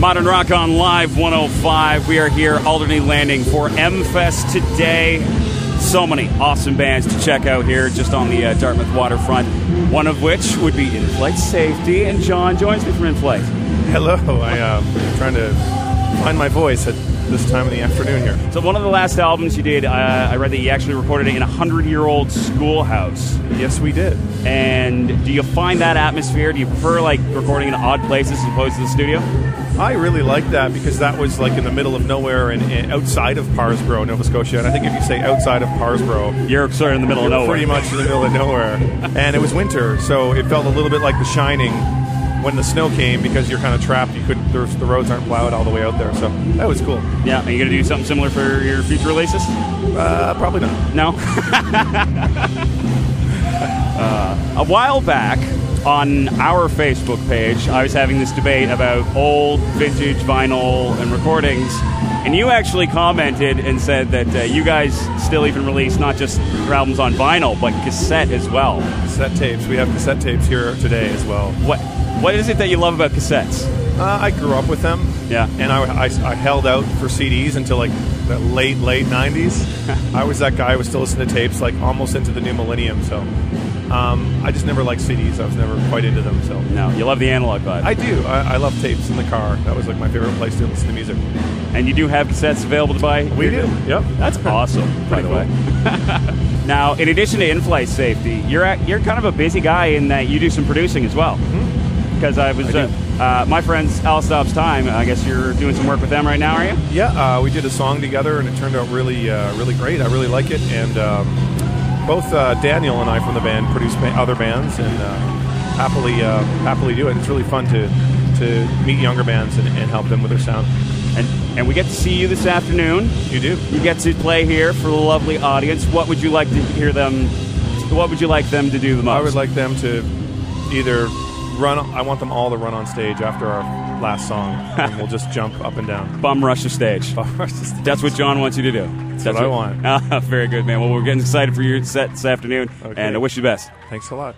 Modern Rock on Live 105. We are here, Alderney Landing, for M Fest today. So many awesome bands to check out here just on the uh, Dartmouth waterfront. One of which would be In-Flight Safety, and John joins me from In-Flight. Hello, I am uh, trying to find my voice this time of the afternoon here. So, one of the last albums you did, uh, I read that you actually recorded it in a hundred-year-old schoolhouse. Yes, we did. And do you find that atmosphere? Do you prefer like recording in odd places as opposed to the studio? I really like that because that was like in the middle of nowhere and, and outside of Parrsboro, Nova Scotia. And I think if you say outside of Parrsboro, you're sort of in the middle of nowhere. Pretty much in the middle of nowhere. and it was winter, so it felt a little bit like The Shining when the snow came because you're kind of trapped. You couldn't. The, the roads aren't plowed all the way out there, so that was cool. Yeah, are you gonna do something similar for your future releases? Uh, probably not. No. uh, a while back on our Facebook page, I was having this debate about old vintage vinyl and recordings, and you actually commented and said that uh, you guys still even release not just your albums on vinyl, but cassette as well. Cassette tapes. We have cassette tapes here today as well. What What is it that you love about cassettes? Uh, I grew up with them. Yeah. And I, I, I held out for CDs until like the late, late 90s. I was that guy who was still listening to tapes like almost into the new millennium. So um, I just never liked CDs. I was never quite into them. So no, you love the analog vibe. I do. I, I love tapes in the car. That was like my favorite place to listen to music. And you do have cassettes available to buy. We do. Yep. That's awesome. by the way. now, in addition to in-flight safety, you're at, you're kind of a busy guy in that you do some producing as well. Because mm-hmm. I was. I uh, my friends Al Stops Time. I guess you're doing some work with them right now, are you? Yeah, uh, we did a song together, and it turned out really, uh, really great. I really like it, and um, both uh, Daniel and I from the band produce other bands, and uh, happily, uh, happily do it. It's really fun to to meet younger bands and, and help them with their sound. And, and we get to see you this afternoon. You do. You get to play here for the lovely audience. What would you like to hear them? What would you like them to do the most? I would like them to either run. I want them all to run on stage after our last song, and we'll just jump up and down. Bum rush the stage. Bum rush the stage. That's what John wants you to do. That's, That's what, what, I want. Uh, very good, man. Well, we're getting excited for your set this afternoon, okay. and I wish you the best. Thanks a lot.